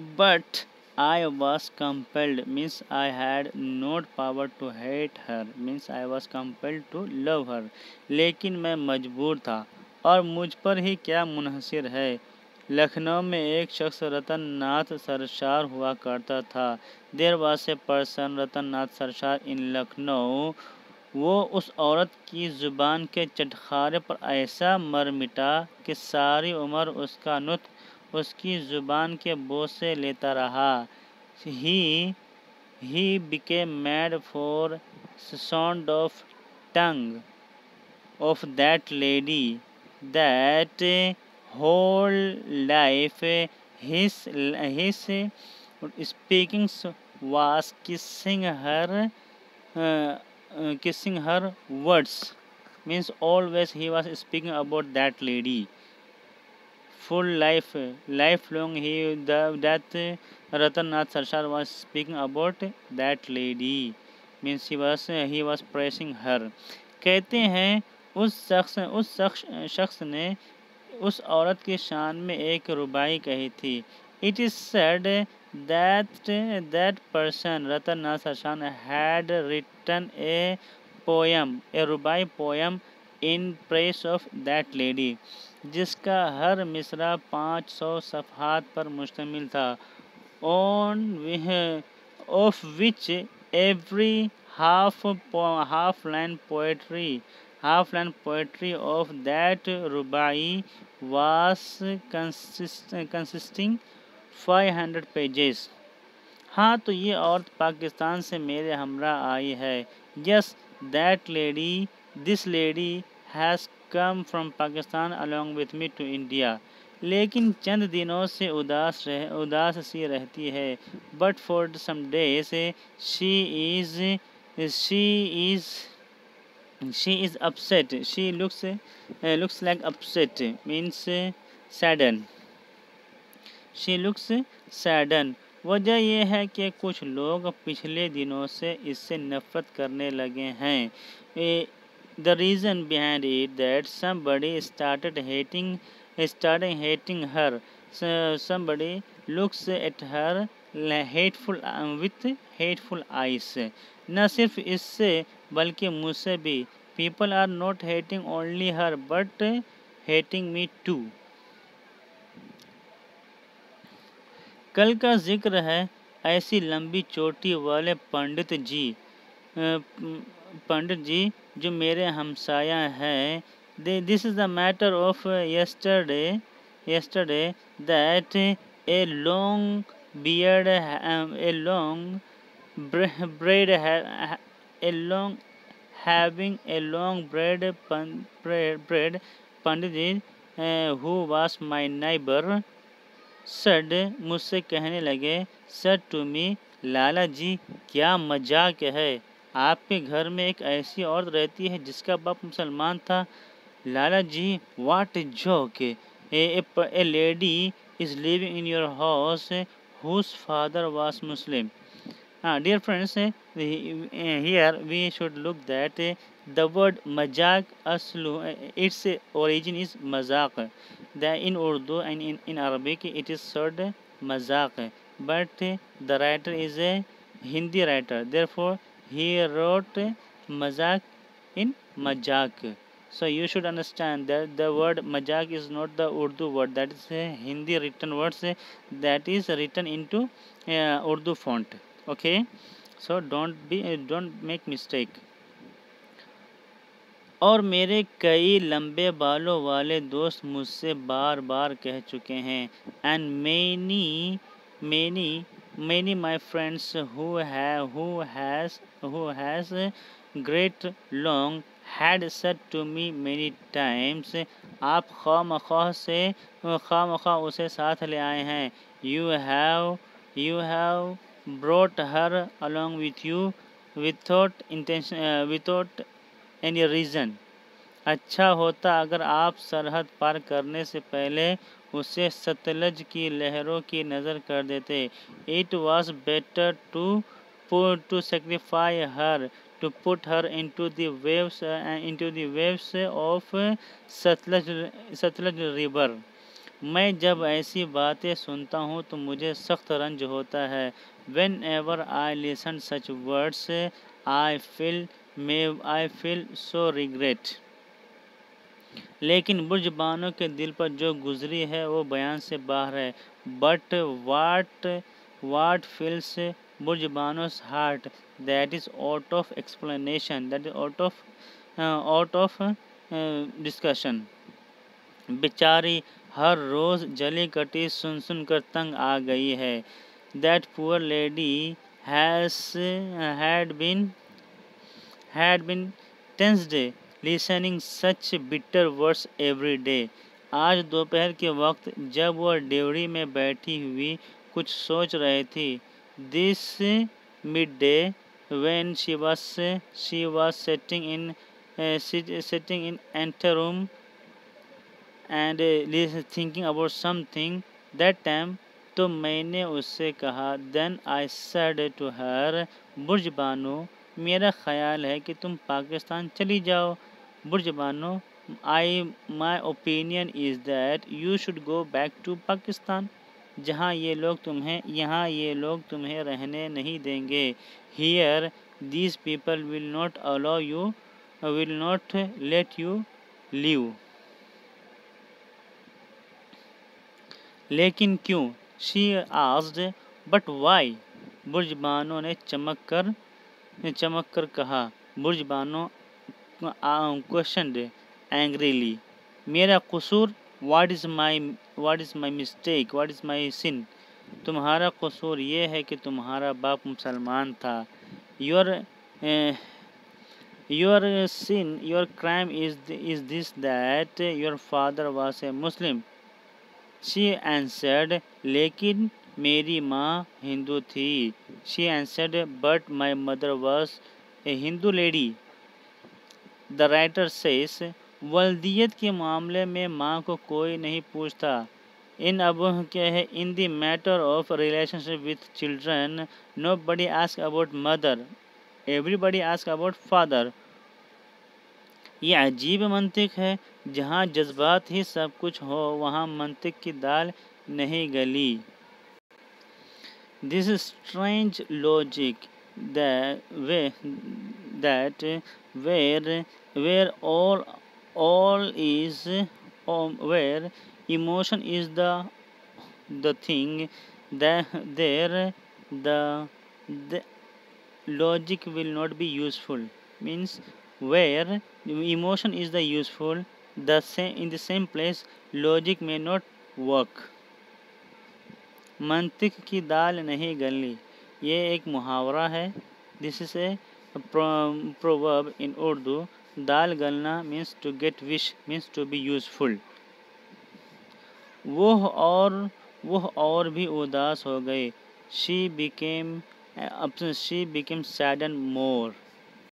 but I was compelled, means I had not power to hate her, means I was compelled to love her. लेकिन मैं मजबूर था। और मुझ पर ही क्या मुनहसर है? लखनऊ में एक शख्स रतन नाथ सरशार हुआ करता था। There was a person Ratan Nath Sarshar in Lucknow, वो उस औरत की ज़ुबान के चटखारे पर ऐसा मर मिटा कि सारी उम्र उसका नुत उसकी ज़ुबान के बोसे लेता रहा। He he became mad for sound of tongue of that lady that whole life his his speaking was kissing her kissing her words means always he was speaking about that lady full life lifelong he the, that ratan nath was speaking about that lady means he was he was praising her कहते हैं उस शख्स उस शख्स शख्स ने उस औरत की शान में एक रुबाई कही थी it is said that that person Ratan Sashan had written a poem a rubai poem in praise of that lady जिसका हर मिसरा पाँच सौ सफहत पर मुश्तमिल था। On of which every half half line poetry half line poetry of that rubai was consisting 500 pages हाँ तो ये औरत पाकिस्तान से मेरे हमरा आई है। Yes that lady this lady has come from Pakistan along with me to India लेकिन चंद दिनों से उदास रह उदास सी रहती है। But for some days she is she is upset. She looks uh, looks like upset means uh, saddened. She looks sadden वजह यह है कि कुछ लोग पिछले दिनों से इससे नफरत करने लगे हैं। The reason behind it that somebody started hating starting hating her somebody looks at her hateful with hateful eyes न सिर्फ़ इससे बल्कि मुझसे भी people are not hating only her but hating me too कल का ज़िक्र है ऐसी लंबी चोटी वाले पंडित जी पंडित जी जो मेरे हमसाया हैं this is the matter of yesterday yesterday that a long beard a long bread a long having a long bread bread Pandit ji who was my neighbour said मुझसे कहने लगे सर टू मी लाला जी क्या मज़ाक है? आपके घर में एक ऐसी औरत रहती है जिसका बाप मुसलमान था। Lala ji what joke a lady is living in your house whose father was Muslim हाँ dear friends here we should look that the word mazaak असलू it's origin is mazaak the in Urdu and in in Arabic, it is said mazaq but the writer is a Hindi writer. Therefore he wrote mazaq in majak so you should understand that the word majak is not the Urdu word that is a Hindi written words that is written into uh, Urdu font okay so don't be uh, don't make mistake और मेरे कई लंबे बालों वाले दोस्त मुझसे बार बार कह चुके हैं and many many many my friends who has who has great long head said to me many times आप खा मखा से खा मखा उसे साथ ले आए हैं। You have you have brought her along with you without intention without any reason अच्छा होता अगर आप सरहद पार करने से पहले उसे सतलज की लहरों की नज़र कर देते। It was better to to sacrifice her to put her into the into the waves of Sutlej Sutlej river मैं जब ऐसी बातें सुनता हूँ तो मुझे सख्त रंज होता है। Whenever I listen such words I feel may I feel so regret लेकिन बुर्जबानों के दिल पर जो गुजरी है, वो बयान से बाहर है। But what what feels Burjbano's heart that is out of explanation that is out of out of discussion बेचारी हर रोज़ जली कटी सुन सुन कर तंग आ गई है। That poor lady has had been had been tensed listening such bitter words every day आज दोपहर के वक्त जब वह डेवरी में बैठी हुई कुछ सोच रही थी। This midday she was she was sitting in uh, sitting in enter room and thinking about something that time तो मैंने उससे कहा then I said to her Burj Bano मेरा ख्याल है कि तुम पाकिस्तान चली जाओ। Burj Bano I my opinion is that you should go back to Pakistan, जहाँ ये लोग तुम्हें, यहाँ ये लोग तुम्हें रहने नहीं देंगे। Here these people will not allow you will not let you leave लेकिन क्यों? शी आस्ड बट वाई बुर्जबानों ने चमक कर चमक कर कहा बुर्जबानों क्वेश्चन एंग्रीली मेरा कसूर what is my what is my mistake what is my sin तुम्हारा कसूर ये है कि तुम्हारा बाप मुसलमान था। Your your sin your crime is is this that your father was a Muslim she answered लेकिन मेरी माँ हिंदू थी। She answered but my mother was a Hindu lady the writer says वल्दियत के मामले में माँ को कोई नहीं पूछता। इन अब क्या है in the matter of relationship with children nobody ask about mother everybody ask about father ये अजीब मंतिक है। जहाँ जज्बात ही सब कुछ हो, वहाँ मंतिक की दाल नहीं गली। this strange logic that way that where where all all is um, where emotion is the the thing that there the the logic will not be useful. Means where emotion is the useful the same in the same place logic may not work. मंतिक की दाल नहीं गलनी ये एक मुहावरा है this is a proverb in Urdu dal गलना means to get wish means to be useful वो और, वह और भी उदास हो गए। She became she became sad and more